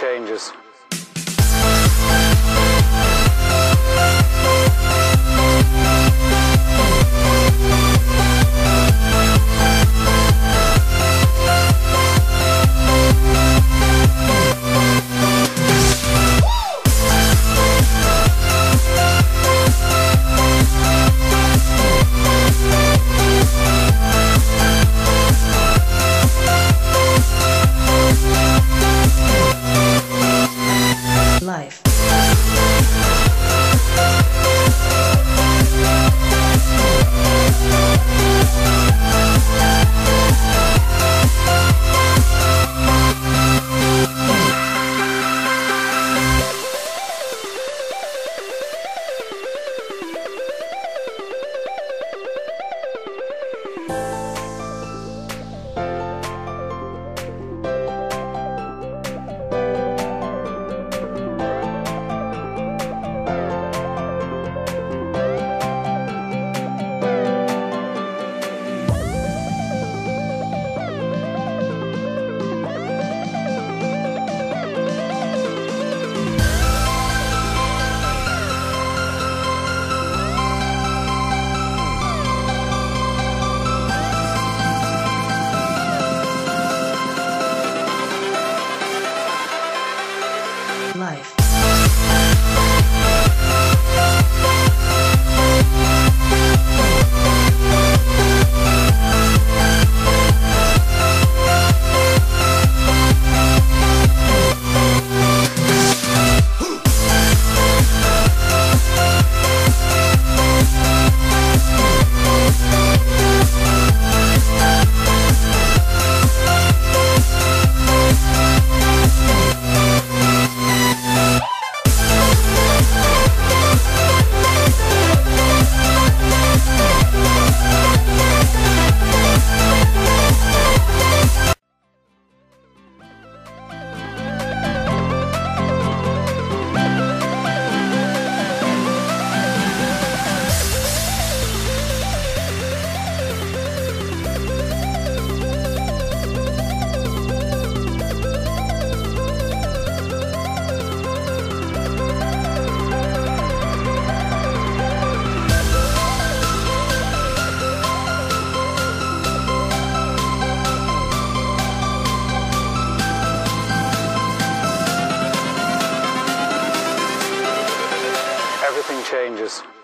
changes. changes.